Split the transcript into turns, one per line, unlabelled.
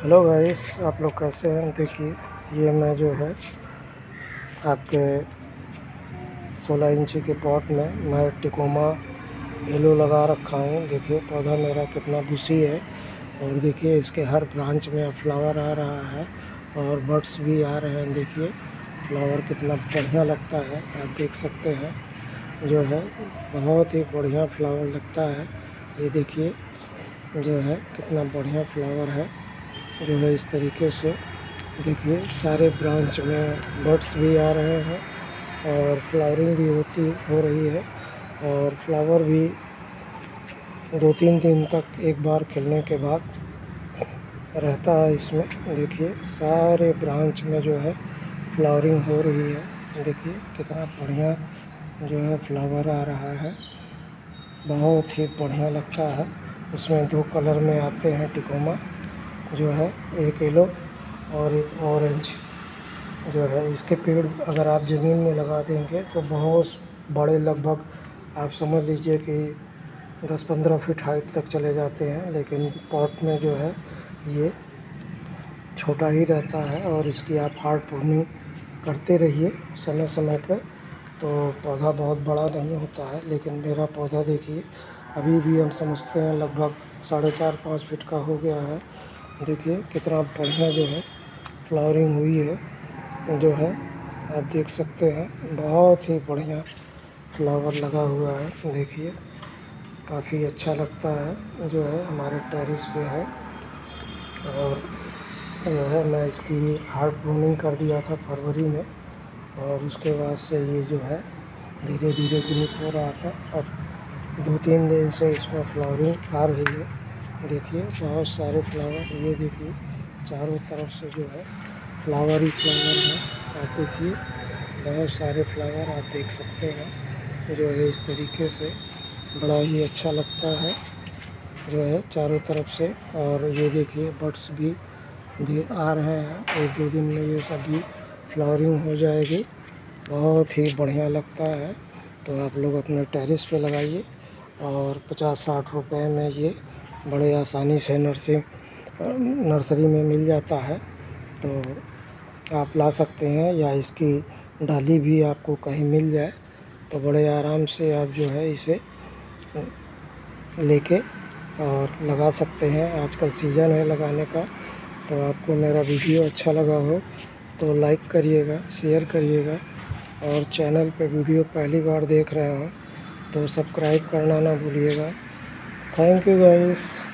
Hello guys, आप लोग कैसे हैं? देखिए, ये मैं जो है आपके 16 इंची के पॉट में मैं टिकोमा येलो लगा रखा हूँ। देखिए, पौधा मेरा कितना बुसी है। और देखिए, इसके हर ब्रांच में फ्लावर आ रहा है और बर्ड्स भी आ रहे हैं। देखिए, फ्लावर कितना बढ़िया लगता है। आप देख सकते हैं, जो है बहुत ही बढ़िया फ्लावर लगता है। ये देखिए, जो है कितना बढ़िया फ्लावर है। जो है इस तरीके से। देखिए, सारे ब्रांच में बर्ड्स भी आ रहे हैं और फ्लावरिंग भी होती, हो रही है और फ्लावर भी दो तीन दिन तक एक बार खिलने के बाद रहता है इसमें। देखिए, सारे ब्रांच में जो है फ्लावरिंग हो रही है। देखिए, कितना बढ़िया जो है फ्लावर आ रहा है। बहुत ही बढ़िया लगता है। इसमें दो कलर में आते हैं टिकोमा। जो है, एक येलो और एक ऑरेंज जो है, इसके पेड़ अगर आप ज़मीन में लगा देंगे तो बहुत बड़े लगभग आप समझ लीजिए कि 10-15 फीट हाइट तक चले जाते हैं, लेकिन पॉट में जो है, ये छोटा ही रहता है और इसकी आप हार्ड प्रूनिंग करते रहिए समय समय पर तो पौधा बहुत बड़ा नहीं होता है, लेकिन मेरा पौधा देखिए, अभी भी हम समझते हैं, लगभग साढ़े चार पाँच फीट का हो गया है। देखिए कितना बढ़िया जो है फ्लावरिंग हुई है, जो है, आप देख सकते हैं, बहुत ही बढ़िया फ्लावर लगा हुआ है, देखिए, काफ़ी अच्छा लगता है, जो है हमारे टेरिस पे है, और जो है मैं इसकी हार्ड प्रूनिंग कर दिया था फरवरी में, और उसके बाद से ये जो है धीरे धीरे ग्रोथ हो रहा था अब दो तीन दिन से इसमें फ्लावरिंग आ रही है। देखिए बहुत सारे फ्लावर ये देखिए, चारों तरफ़ से जो है फ्लावर ही फ्लावर है। आप देखिए, बहुत सारे फ्लावर आप देख सकते हैं। जो है इस तरीके से बड़ा ही अच्छा लगता है। जो है चारों तरफ़ से और ये देखिए बर्ड्स भी भी आ रहे हैं। एक दो दिन में ये सभी फ्लावरिंग हो जाएगी। बहुत ही बढ़िया लगता है। तो आप लोग अपने टेरिस पे लगाइए और पचास साठ रुपए में ये बड़े आसानी से नर्सरी नर्सरी में मिल जाता है। तो आप ला सकते हैं या इसकी डाली भी आपको कहीं मिल जाए। तो बड़े आराम से आप जो है इसे लेके और लगा सकते हैं। आजकल सीज़न है लगाने का तो आपको मेरा वीडियो अच्छा लगा हो तो लाइक करिएगा, शेयर करिएगा और चैनल पे वीडियो पहली बार देख रहे हो तो सब्सक्राइब करना ना भूलिएगा। Thank you guys.